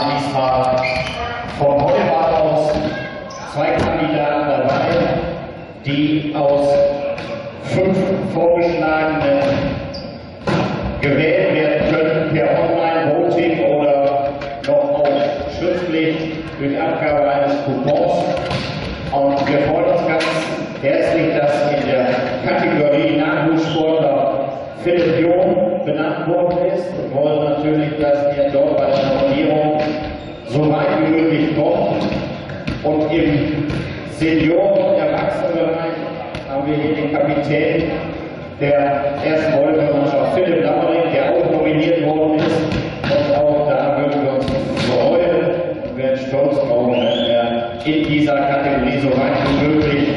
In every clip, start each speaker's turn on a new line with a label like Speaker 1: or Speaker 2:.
Speaker 1: Anfrage. Vom Heurat aus zwei Kandidaten dabei, die aus fünf vorgeschlagenen gewählt werden können per Online-Voting oder noch auch schriftlich durch Abgabe eines Coupons. Und wir freuen uns ganz herzlich, dass in der Kategorie Nachwuchssportler Philipp Jung benannt worden ist und wollen natürlich, dass er dort bei der Nominierung so weit wie möglich kommt. Und im Senioren- und Erwachsenenbereich haben wir hier den Kapitän der ersten Wolfenmannschaft, Philipp Lammering, der auch nominiert worden ist. Und auch da würden wir uns freuen und werden stolz drauf, wenn er in dieser Kategorie so weit wie möglich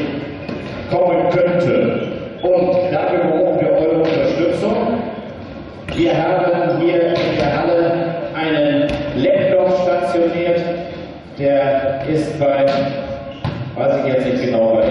Speaker 1: kommen könnte. Und dafür brauchen wir eure Unterstützung. Wir haben ist bei, weiß ich jetzt nicht genau, bei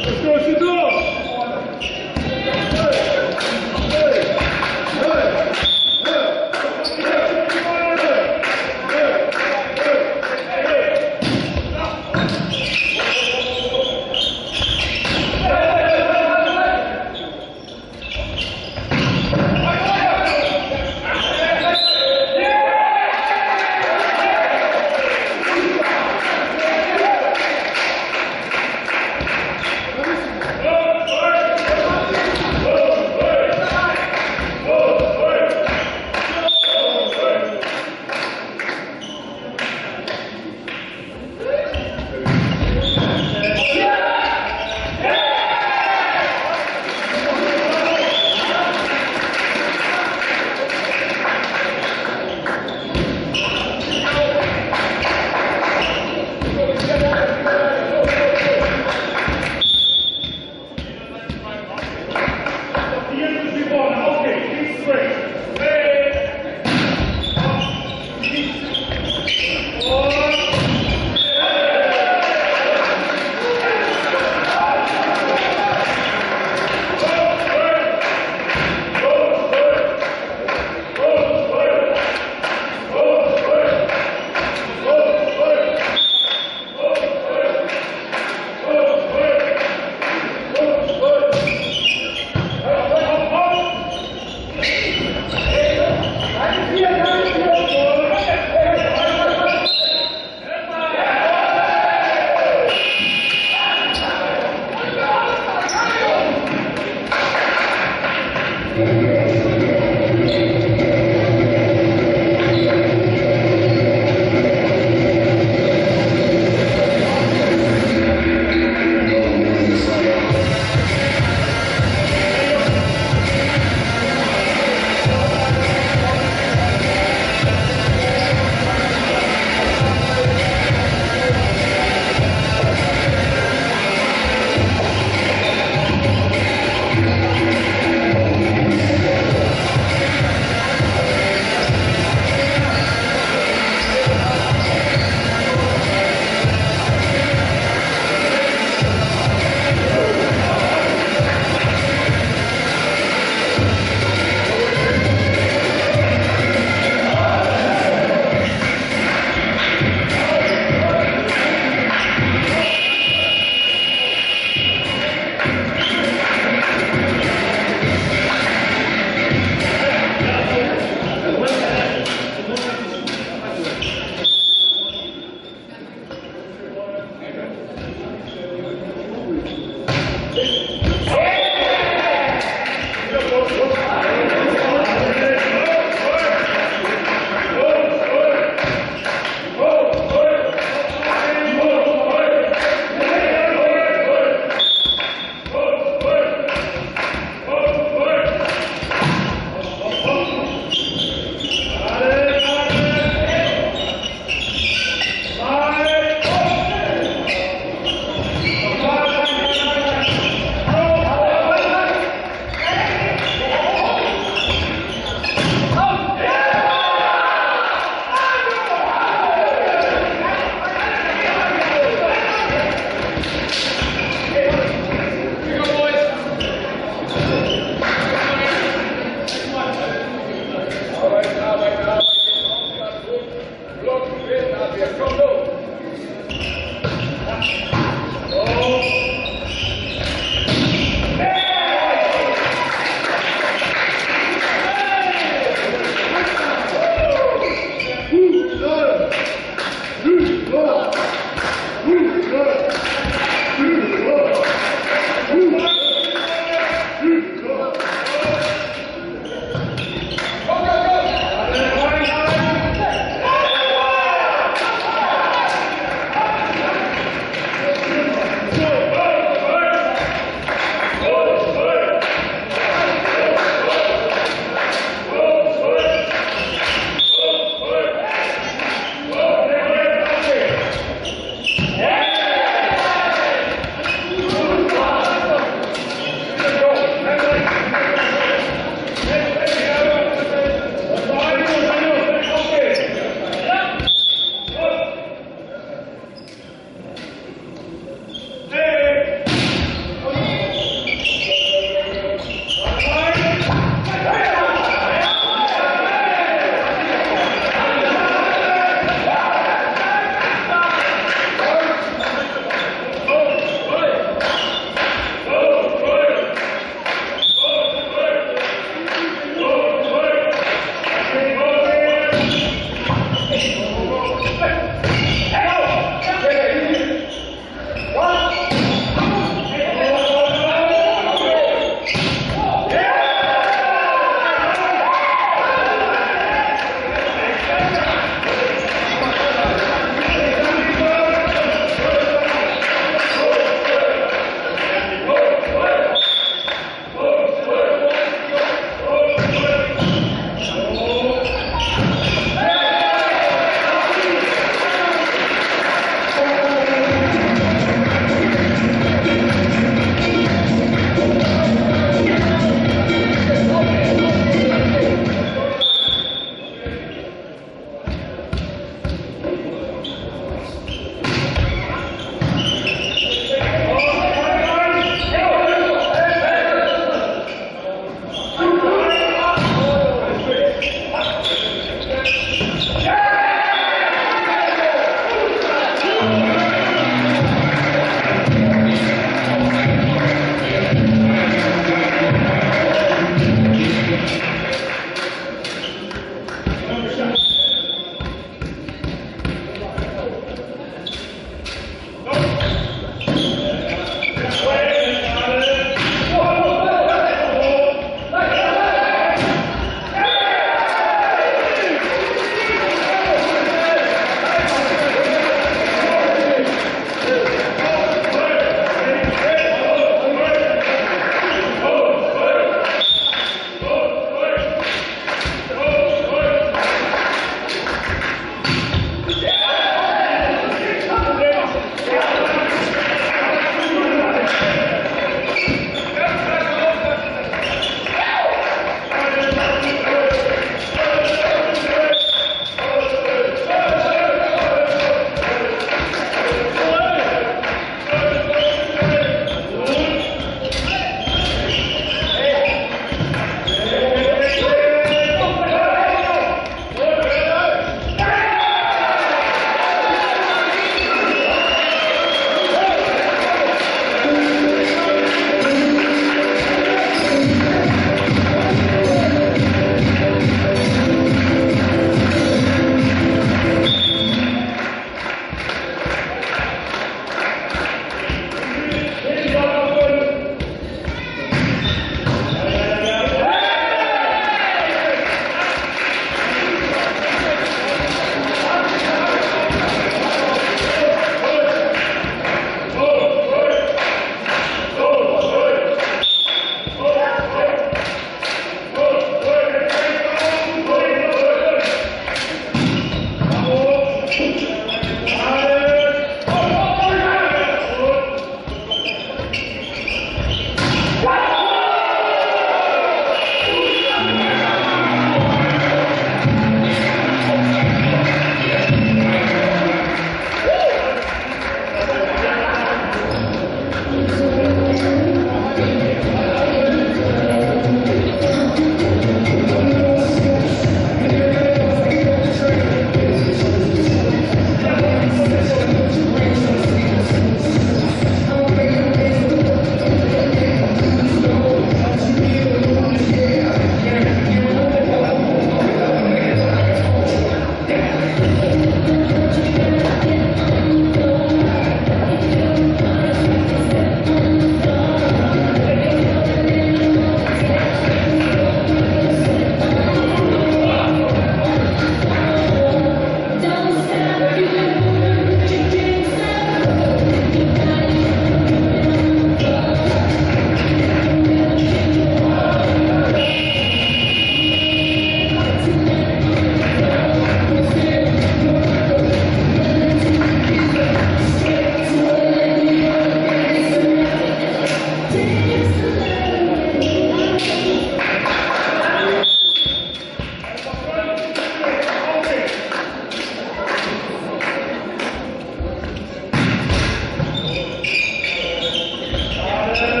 Speaker 1: Yeah.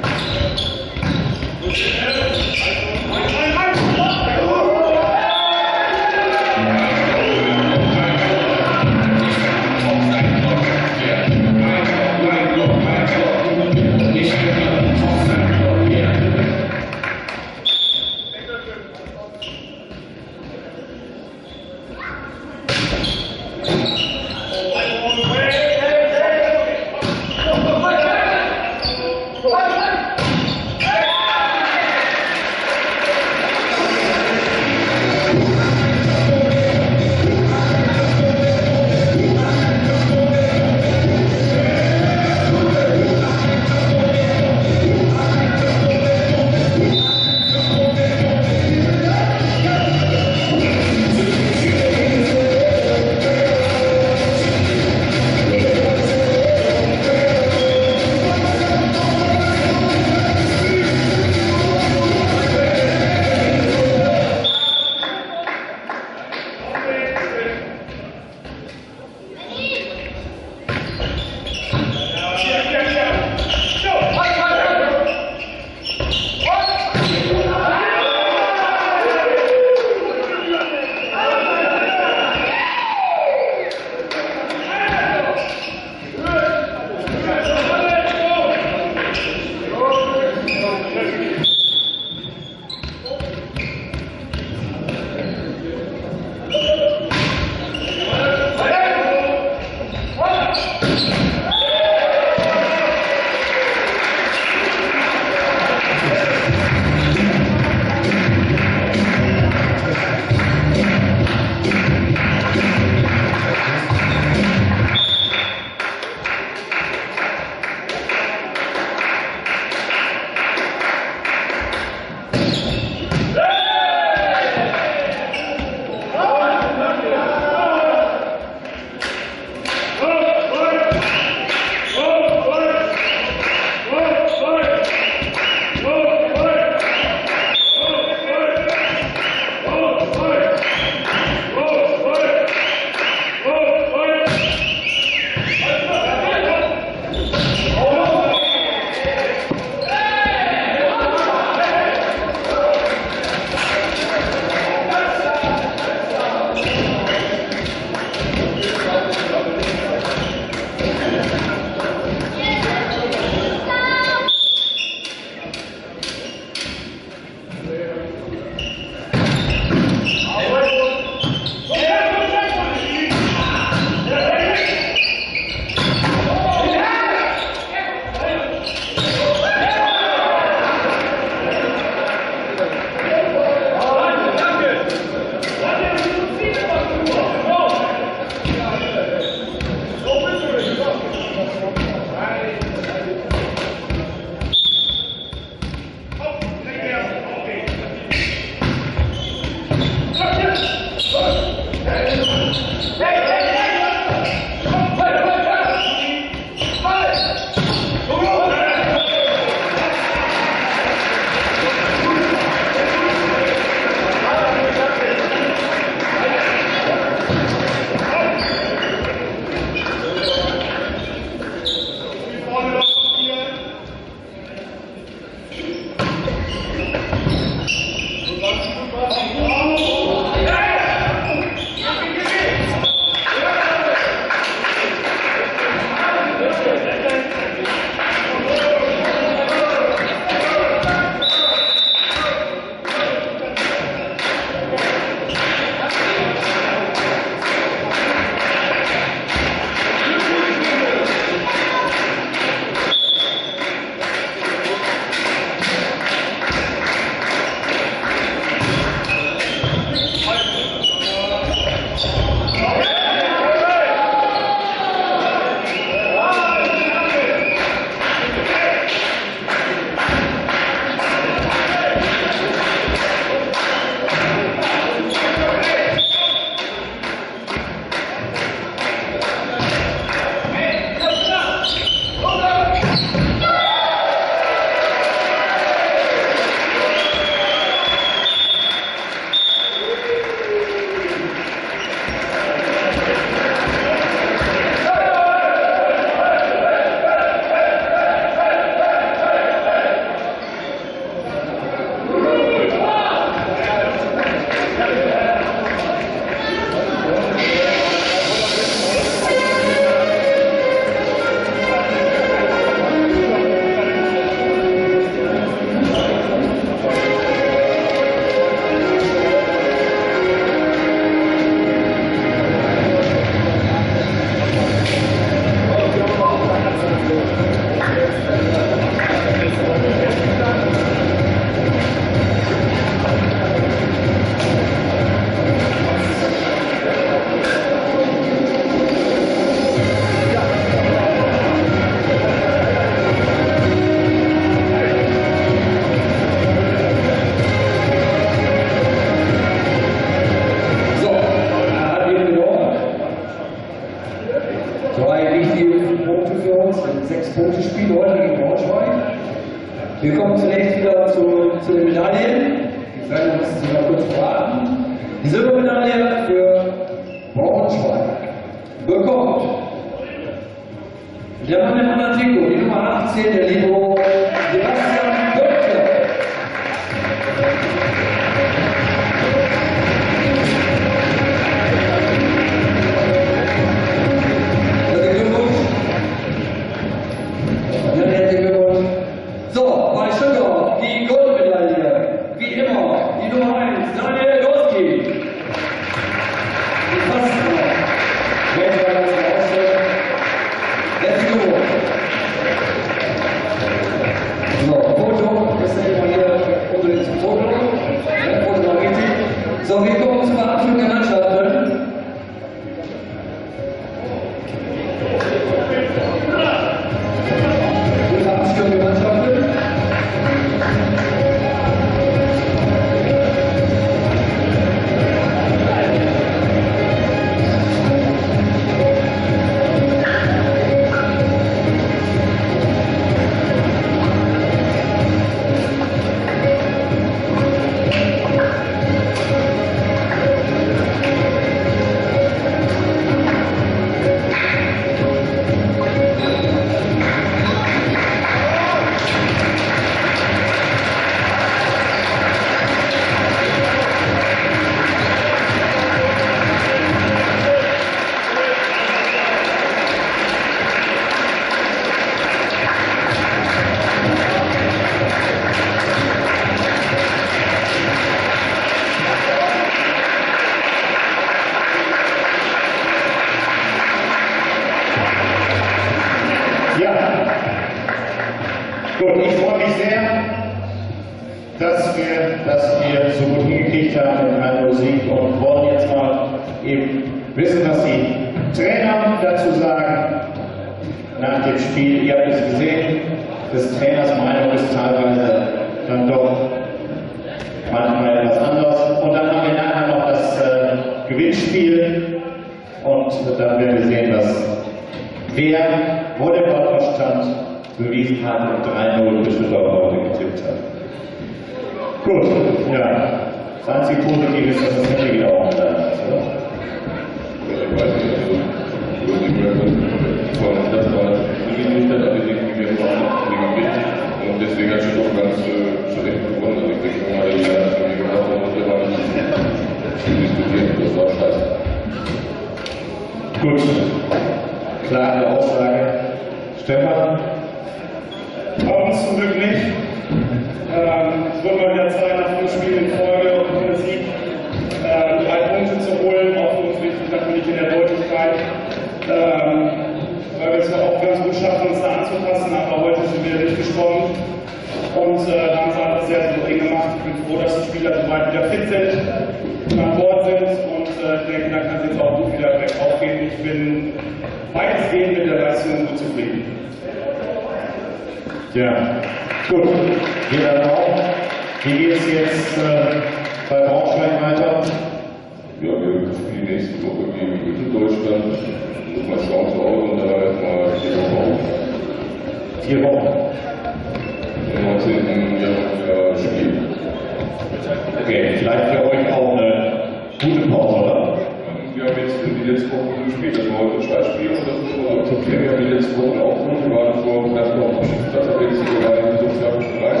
Speaker 1: Straßburg, dass wir auf dem Schiffplatz unterwegs sind,
Speaker 2: wir waren so
Speaker 1: stark bereit.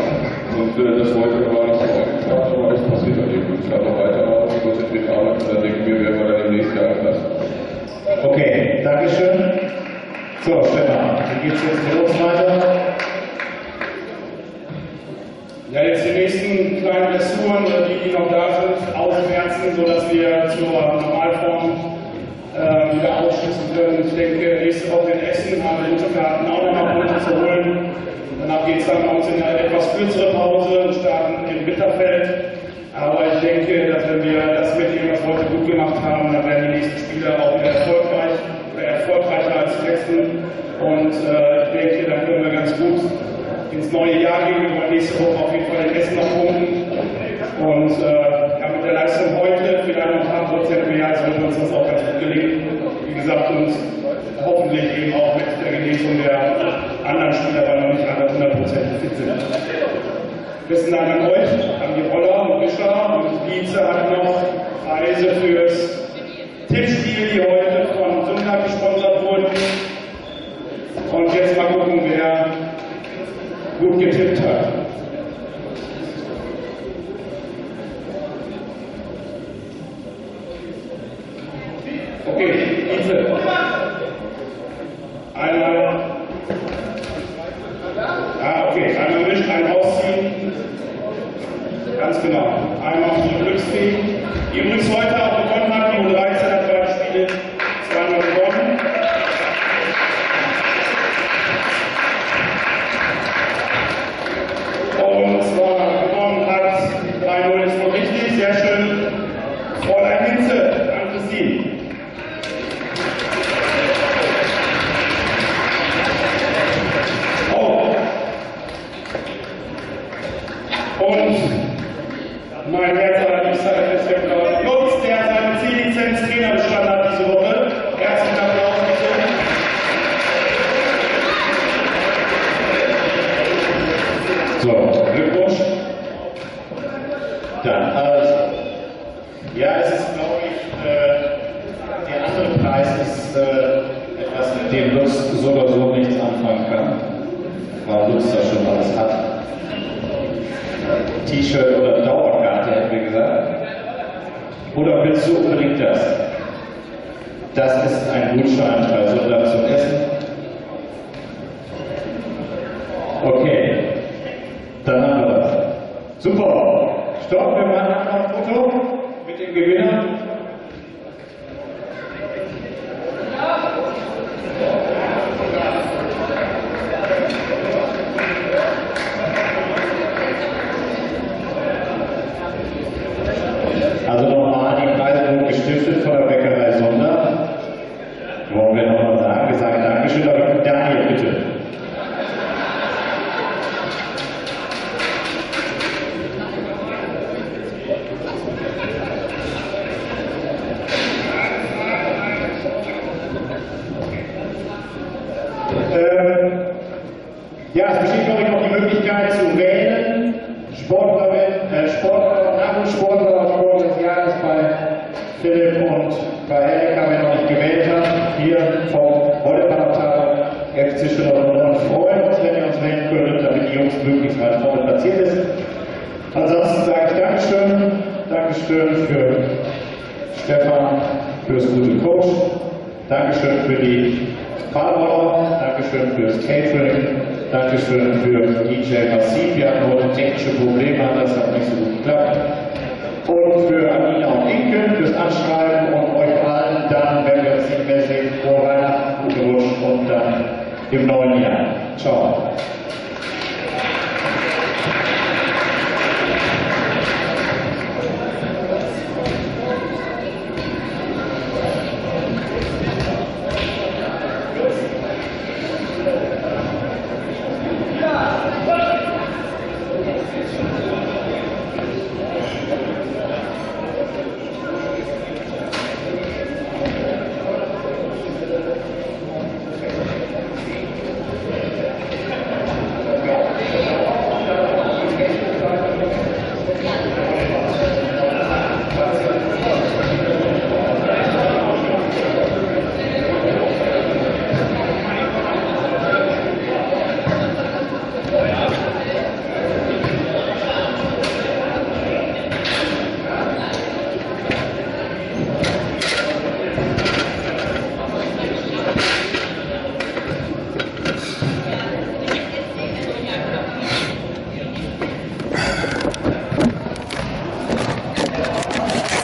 Speaker 1: Und äh, das
Speaker 3: wollte wir gar nicht
Speaker 4: so aber es passiert an dem Ich kann noch weitermachen, ich
Speaker 3: muss jetzt arbeiten, dann denken wir, werden wir dann im nächsten Jahr anders.
Speaker 1: Okay, Dankeschön. So, Stefan, dann geht es jetzt mit uns weiter.
Speaker 4: Ja, jetzt die nächsten kleinen Blessuren, die noch da sind, aufmerzen, sodass wir zur Normalform äh, wieder ausschützen können. Ich denke, nächste Woche in Essen haben wir gute Karten auch nochmal Punkte zu holen. Danach geht es dann bei in eine etwas kürzere Pause, und starten im Bitterfeld. Aber ich denke, dass wenn wir das mit dem, was wir heute gut gemacht haben, dann werden die nächsten Spiele auch wieder erfolgreich oder erfolgreicher als die letzten. Und äh, ich denke, dann können wir ganz gut ins neue Jahr gehen. Wir wollen nächste Woche auf jeden Fall in Essen noch punkten. Und äh, ja, mit der Leistung heute, vielleicht noch ein paar Prozent mehr, als wir uns das auch gelegt. Wie gesagt, uns hoffentlich eben auch mit der Genesung der anderen Spieler, weil wir noch nicht alle 100% fit sind. Wissen dann an euch, an die Roller und Wischer und Dietze hat noch Preise fürs Tippspiel, die heute einen
Speaker 1: Gutschein, drei Sonder zum Essen. Okay, dann haben wir das. Super, stoppen wir mal nach dem Foto mit dem Gewinner.